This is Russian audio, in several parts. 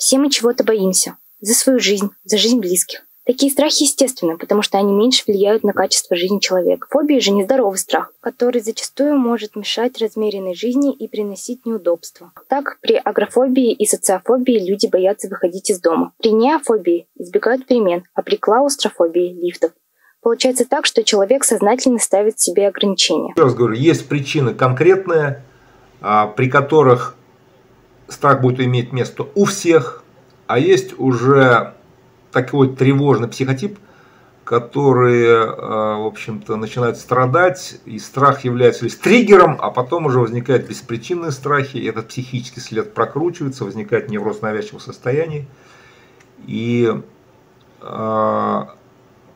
Все мы чего-то боимся. За свою жизнь, за жизнь близких. Такие страхи естественны, потому что они меньше влияют на качество жизни человека. Фобия же нездоровый страх, который зачастую может мешать размеренной жизни и приносить неудобства. Так, при агрофобии и социофобии люди боятся выходить из дома. При неофобии избегают перемен, а при клаустрофобии – лифтов. Получается так, что человек сознательно ставит себе ограничения. Я раз говорю, есть причины конкретные, а, при которых страх будет иметь место у всех, а есть уже такой тревожный психотип, который, э, в общем-то, начинает страдать, и страх является лишь триггером, а потом уже возникают беспричинные страхи, и этот психический след прокручивается, возникает невроз навязчивого состояния. И э,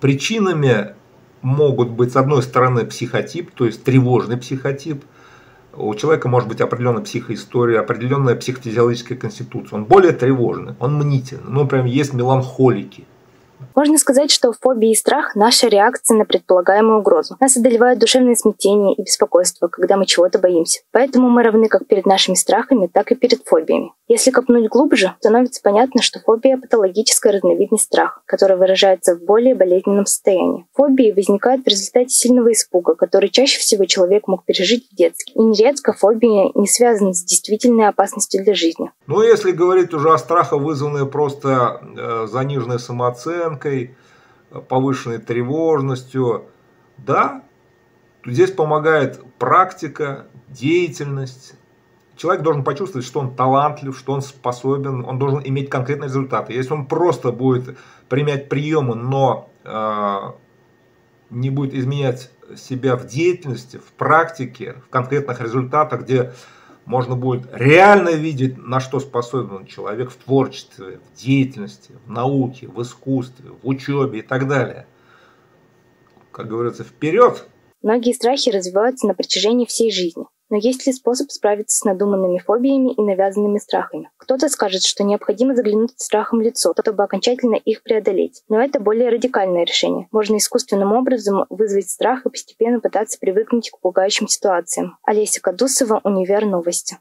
причинами могут быть, с одной стороны, психотип, то есть тревожный психотип, у человека может быть определенная психоистория, определенная психофизиологическая конституция. Он более тревожный, он мнительный. Ну, например, есть меланхолики. Можно сказать, что фобия и страх – наша реакция на предполагаемую угрозу. Нас одолевает душевное смятение и беспокойство, когда мы чего-то боимся. Поэтому мы равны как перед нашими страхами, так и перед фобиями. Если копнуть глубже, становится понятно, что фобия – патологическая разновидность страха, которая выражается в более болезненном состоянии. Фобии возникают в результате сильного испуга, который чаще всего человек мог пережить в детстве. И нередко фобия не связана с действительной опасностью для жизни. Ну, если говорить уже о страхах, вызванных просто э, заниженной самооценкой, повышенной тревожностью, да, здесь помогает практика, деятельность, человек должен почувствовать, что он талантлив, что он способен, он должен иметь конкретные результаты. Если он просто будет применять приемы, но э, не будет изменять себя в деятельности, в практике, в конкретных результатах, где можно будет реально видеть, на что способен человек в творчестве, в деятельности, в науке, в искусстве, в учебе и так далее. Как говорится, вперед! Многие страхи развиваются на протяжении всей жизни. Но есть ли способ справиться с надуманными фобиями и навязанными страхами? Кто-то скажет, что необходимо заглянуть страхом в лицо, чтобы окончательно их преодолеть. Но это более радикальное решение. Можно искусственным образом вызвать страх и постепенно пытаться привыкнуть к пугающим ситуациям. Олеся Кадусова, Универ Новости.